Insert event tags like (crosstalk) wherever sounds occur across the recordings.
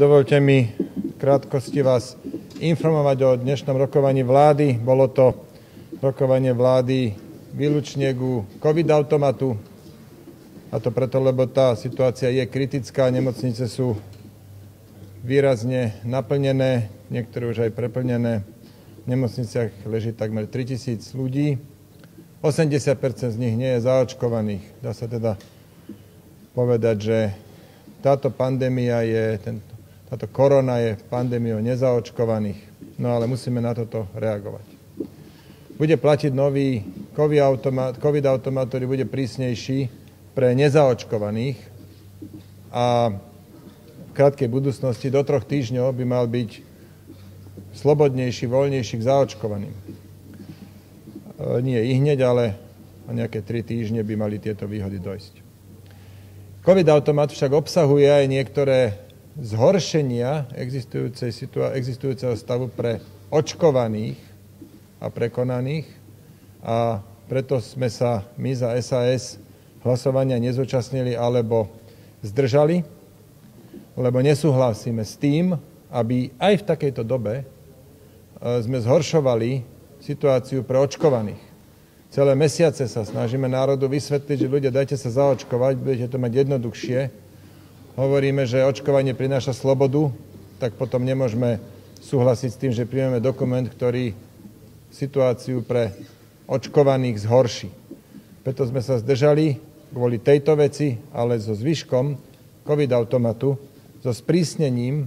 Dovolte mi v krátkosti vás informovať o dnešnom rokovaní vlády. Bolo to rokovanie vlády výlučne ku COVID-automatu, a to preto, lebo tá situácia je kritická, nemocnice sú výrazne naplnené, niektoré už aj preplnené. V nemocniciach leží takmer 3000 ľudí. 80% z nich nie je zaočkovaných. Dá sa teda povedať, že táto pandémia je, tento táto korona je pandémiou nezaočkovaných. No ale musíme na toto reagovať. Bude platiť nový COVID automat, COVID ktorý bude prísnejší pre nezaočkovaných a v krátkej budúcnosti do troch týždňov by mal byť slobodnejší, voľnejší k zaočkovaným. E, nie i hneď, ale o nejaké tri týždne by mali tieto výhody dojsť. COVID automat však obsahuje aj niektoré zhoršenia existujúceho stavu pre očkovaných a prekonaných a preto sme sa my za SAS hlasovania nezúčastnili alebo zdržali, lebo nesúhlasíme s tým, aby aj v takejto dobe e, sme zhoršovali situáciu pre očkovaných. Celé mesiace sa snažíme národu vysvetliť, že ľudia, dajte sa zaočkovať, budete to mať jednoduchšie, hovoríme, že očkovanie prináša slobodu, tak potom nemôžeme súhlasiť s tým, že príjmeme dokument, ktorý situáciu pre očkovaných zhorší. Preto sme sa zdržali kvôli tejto veci, ale so zvyškom COVID-automatu, so sprísnením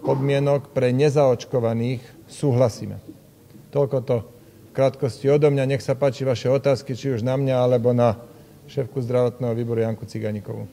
podmienok pre nezaočkovaných súhlasíme. Toľko to v krátkosti odo mňa. Nech sa páči vaše otázky, či už na mňa, alebo na šéfku zdravotného výboru Janku Ciganikovú.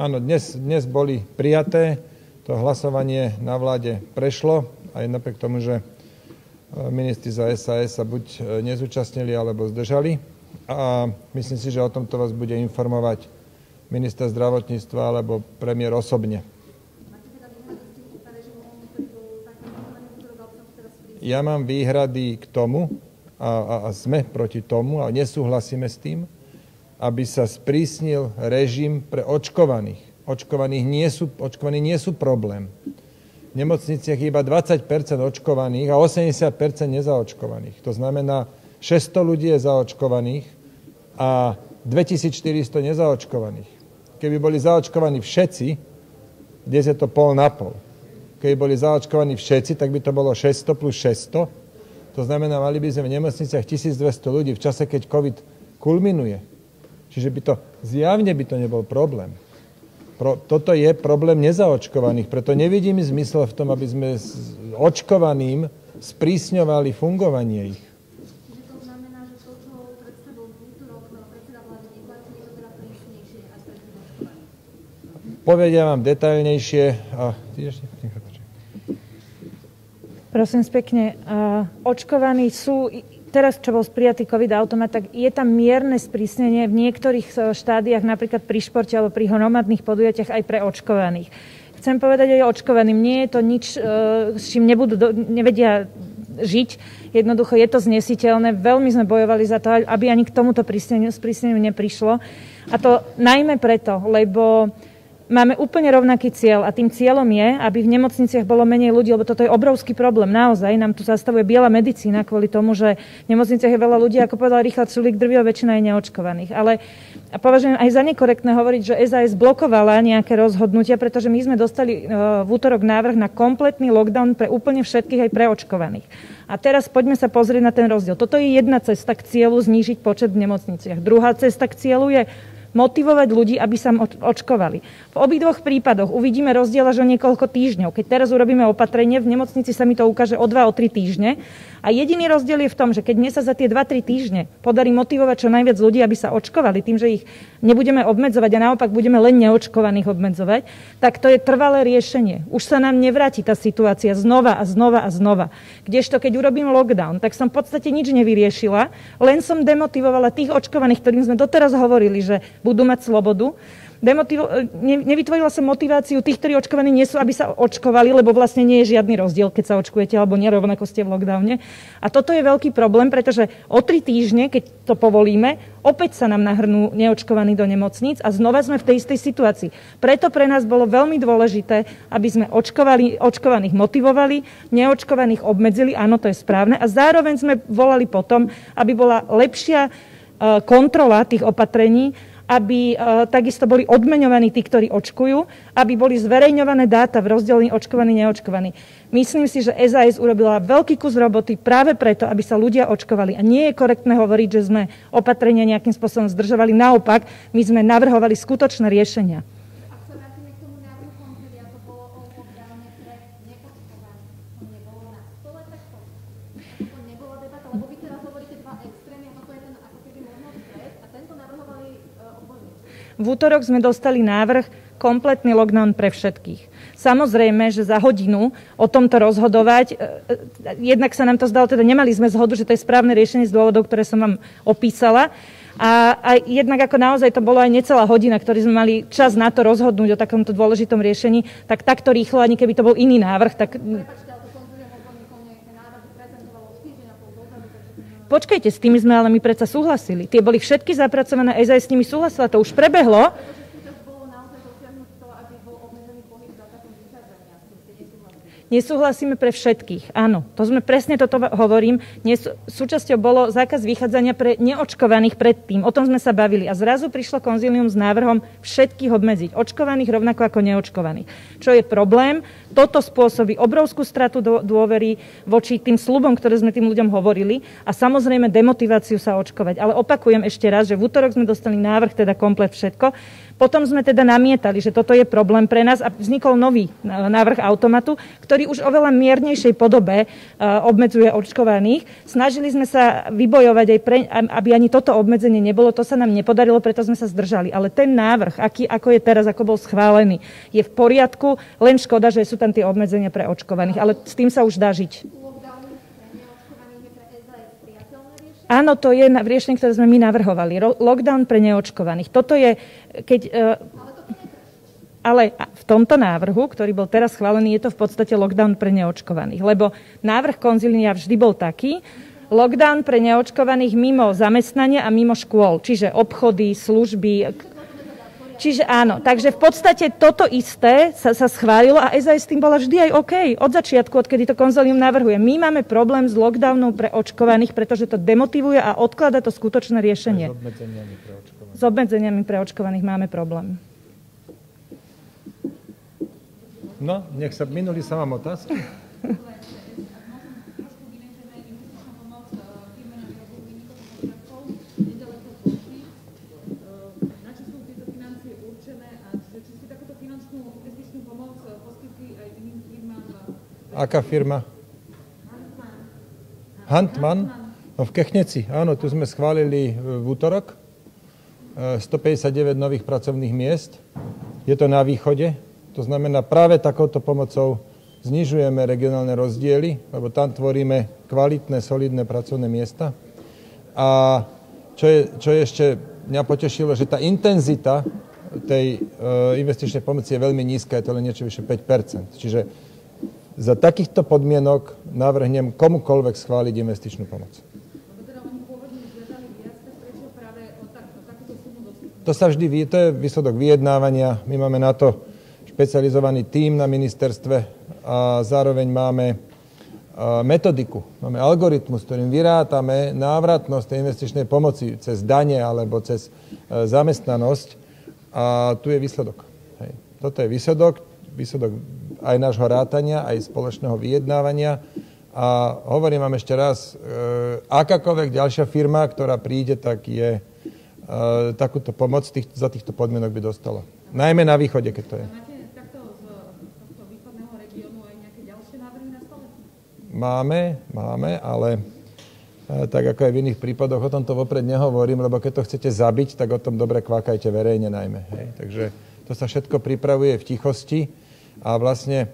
Áno, dnes, dnes boli prijaté, to hlasovanie na vláde prešlo, aj napriek tomu, že e, ministri za SAS sa buď e, nezúčastnili, alebo zdržali. A myslím si, že o tomto vás bude informovať minister zdravotníctva alebo premiér osobne. Ja mám výhrady k tomu, a, a sme proti tomu a nesúhlasíme s tým, aby sa sprísnil režim pre očkovaných. Očkovaných nie sú, očkovaní nie sú problém. V nemocniciach iba 20% očkovaných a 80% nezaočkovaných. To znamená, 600 ľudí je zaočkovaných a 2400 nezaočkovaných. Keby boli zaočkovaní všetci, dnes je to pol na pol. Keby boli zaočkovaní všetci, tak by to bolo 600 plus 600 to znamená, mali by sme v nemocniciach 1200 ľudí v čase, keď COVID kulminuje. Čiže by to, zjavne by to nebol problém. Pro, toto je problém nezaočkovaných, preto nevidím zmysel v tom, aby sme s očkovaným sprísňovali fungovanie ich. Povedia vám detailnejšie a... Prosím pekne, očkovaní sú, teraz čo bol sprijatý COVID automat, tak je tam mierne sprísnenie v niektorých e, štádiách, napríklad pri športe alebo pri hromadných podujatiach aj pre očkovaných. Chcem povedať aj očkovaným, nie je to nič, e, s čím nebudú, nevedia žiť. Jednoducho je to znesiteľné. Veľmi sme bojovali za to, aby ani k tomuto sprísneniu neprišlo. A to najmä preto, lebo máme úplne rovnaký cieľ a tým cieľom je, aby v nemocniciach bolo menej ľudí, lebo toto je obrovský problém. Naozaj nám tu zastavuje biela medicína kvôli tomu, že v nemocniciach je veľa ľudí, ako povedal Richard Sulik, drvia väčšina je neočkovaných. Ale a považujem aj za nekorektné hovoriť, že SAS blokovala nejaké rozhodnutia, pretože my sme dostali e, v útorok návrh na kompletný lockdown pre úplne všetkých aj preočkovaných. A teraz poďme sa pozrieť na ten rozdiel. Toto je jedna cesta k cieľu znížiť počet v nemocniciach. Druhá cesta k cieľu je motivovať ľudí, aby sa očkovali. V obidvoch prípadoch uvidíme rozdiel až o niekoľko týždňov. Keď teraz urobíme opatrenie, v nemocnici sa mi to ukáže o 2 o 3 týždne. A jediný rozdiel je v tom, že keď dnes sa za tie 2-3 týždne podarí motivovať čo najviac ľudí, aby sa očkovali tým, že ich nebudeme obmedzovať a naopak budeme len neočkovaných obmedzovať, tak to je trvalé riešenie. Už sa nám nevráti tá situácia znova a znova a znova. Kdežto keď urobím lockdown, tak som v podstate nič nevyriešila, len som demotivovala tých očkovaných, ktorým sme doteraz hovorili, že budú mať slobodu Demotiv- ne, nevytvorila som motiváciu tých, ktorí očkovaní nie sú, aby sa očkovali, lebo vlastne nie je žiadny rozdiel, keď sa očkujete, alebo nerovnako ste v lockdowne. A toto je veľký problém, pretože o tri týždne, keď to povolíme, opäť sa nám nahrnú neočkovaní do nemocníc a znova sme v tej istej situácii. Preto pre nás bolo veľmi dôležité, aby sme očkovali, očkovaných motivovali, neočkovaných obmedzili, áno, to je správne, a zároveň sme volali potom, aby bola lepšia e, kontrola tých opatrení, aby uh, takisto boli odmeňovaní tí, ktorí očkujú, aby boli zverejňované dáta v rozdelení očkovaní, neočkovaní. Myslím si, že SAS urobila veľký kus roboty práve preto, aby sa ľudia očkovali. A nie je korektné hovoriť, že sme opatrenia nejakým spôsobom zdržovali. Naopak, my sme navrhovali skutočné riešenia. V útorok sme dostali návrh kompletný lockdown pre všetkých. Samozrejme, že za hodinu o tomto rozhodovať, e, e, jednak sa nám to zdalo, teda nemali sme zhodu, že to je správne riešenie z dôvodov, ktoré som vám opísala. A, a jednak ako naozaj to bolo aj necelá hodina, ktorý sme mali čas na to rozhodnúť o takomto dôležitom riešení, tak takto rýchlo, ani keby to bol iný návrh, tak... Počkajte, s tými sme ale my predsa súhlasili. Tie boli všetky zapracované, aj s nimi súhlasila, to už prebehlo. Nesúhlasíme pre všetkých, áno. To sme presne toto hovorím. Nesú, súčasťou bolo zákaz vychádzania pre neočkovaných predtým. O tom sme sa bavili. A zrazu prišlo konzílium s návrhom všetkých obmedziť. Očkovaných rovnako ako neočkovaných. Čo je problém? Toto spôsobí obrovskú stratu dôvery voči tým slubom, ktoré sme tým ľuďom hovorili a samozrejme demotiváciu sa očkovať. Ale opakujem ešte raz, že v útorok sme dostali návrh, teda komplet všetko. Potom sme teda namietali, že toto je problém pre nás a vznikol nový e, návrh automatu, ktorý už oveľa miernejšej podobe e, obmedzuje očkovaných. Snažili sme sa vybojovať aj pre, aby ani toto obmedzenie nebolo. To sa nám nepodarilo, preto sme sa zdržali. Ale ten návrh, aký, ako je teraz, ako bol schválený, je v poriadku. Len škoda, že sú tam tie obmedzenia pre očkovaných. Ale s tým sa už dá žiť. Áno, to je riešenie, ktoré sme my navrhovali. Lockdown pre neočkovaných. Toto je, keď... E, ale v tomto návrhu, ktorý bol teraz schválený, je to v podstate lockdown pre neočkovaných. Lebo návrh konzília vždy bol taký, lockdown pre neočkovaných mimo zamestnania a mimo škôl, čiže obchody, služby, Čiže áno, takže v podstate toto isté sa, sa schválilo a SAS s tým bola vždy aj OK. Od začiatku, odkedy to konzolium navrhuje. My máme problém s lockdownom pre očkovaných, pretože to demotivuje a odklada to skutočné riešenie. s obmedzeniami pre očkovaných. S obmedzeniami pre očkovaných máme problém. No, nech sa minuli sa vám otázky. (laughs) Aká firma? Huntman. No v Kechneci, áno, tu sme schválili e, v útorok 159 e, nových pracovných miest. Je to na východe, to znamená práve takouto pomocou znižujeme regionálne rozdiely, lebo tam tvoríme kvalitné, solidné pracovné miesta. A čo je, čo ešte mňa potešilo, že tá intenzita tej e, investičnej pomoci je veľmi nízka, je to len niečo vyše 5 Čiže za takýchto podmienok navrhnem komukoľvek schváliť investičnú pomoc. To sa vždy, to je výsledok vyjednávania. My máme na to špecializovaný tím na ministerstve a zároveň máme metodiku, máme algoritmus, ktorým vyrátame návratnosť tej investičnej pomoci cez dane alebo cez e, zamestnanosť a tu je výsledok. Hej. Toto je výsledok, výsledok aj nášho rátania, aj spoločného vyjednávania. A hovorím vám ešte raz, e, akákoľvek ďalšia firma, ktorá príde, tak je e, takúto pomoc tých, za týchto podmienok by dostala. Najmä na východe, keď to je. Máme, máme, ale e, tak ako aj v iných prípadoch, o tomto vopred nehovorím, lebo keď to chcete zabiť, tak o tom dobre kvákajte verejne najmä. Hej. Takže to sa všetko pripravuje v tichosti a vlastne e,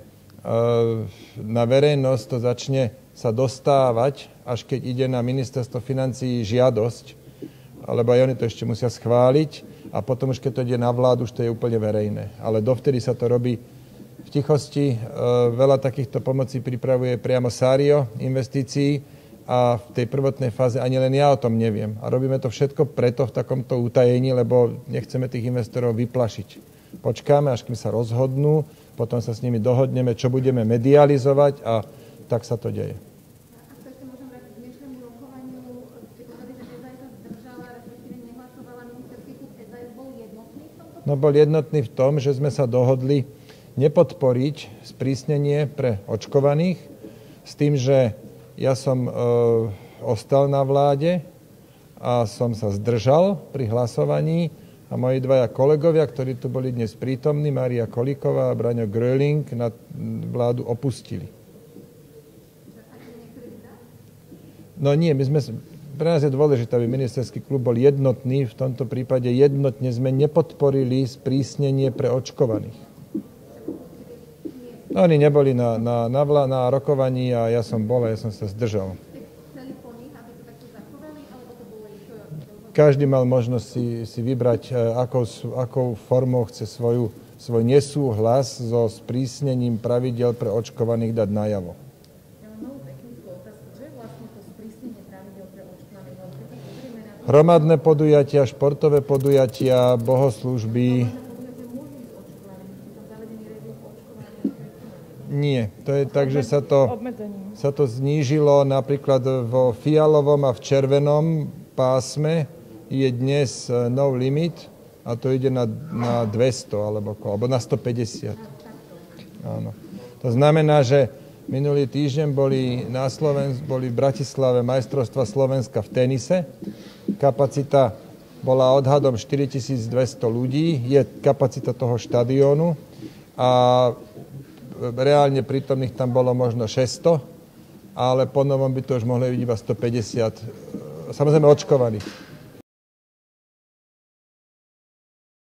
na verejnosť to začne sa dostávať, až keď ide na ministerstvo financií žiadosť, alebo aj oni to ešte musia schváliť a potom už keď to ide na vládu, už to je úplne verejné. Ale dovtedy sa to robí v tichosti. E, veľa takýchto pomocí pripravuje priamo Sário investícií a v tej prvotnej fáze ani len ja o tom neviem. A robíme to všetko preto v takomto utajení, lebo nechceme tých investorov vyplašiť. Počkáme, až kým sa rozhodnú, potom sa s nimi dohodneme, čo budeme medializovať a tak sa to deje. No bol jednotný v tom, že sme sa dohodli nepodporiť sprísnenie pre očkovaných s tým, že ja som e, ostal na vláde a som sa zdržal pri hlasovaní a moji dvaja kolegovia, ktorí tu boli dnes prítomní, Maria Kolíková a Braňo Gröling, na vládu opustili. No nie, my sme, pre nás je dôležité, aby ministerský klub bol jednotný. V tomto prípade jednotne sme nepodporili sprísnenie pre očkovaných. No, oni neboli na, na, na, na rokovaní a ja som bol a ja som sa zdržal. Každý mal možnosť si, si vybrať, e, akou, akou formou chce svoju, svoj nesúhlas so sprísnením pravidel pre očkovaných dať najavo. hromadné podujatia, športové podujatia, bohoslužby. Nie, to je tak, že sa to, sa to znížilo napríklad vo fialovom a v červenom pásme je dnes e, no limit a to ide na, na 200 alebo, alebo na 150. Áno. To znamená, že minulý týždeň boli na Slovensku, boli v Bratislave majstrovstva Slovenska v tenise kapacita bola odhadom 4200 ľudí, je kapacita toho štadiónu a reálne prítomných tam bolo možno 600, ale po novom by to už mohli byť iba 150, samozrejme očkovaných.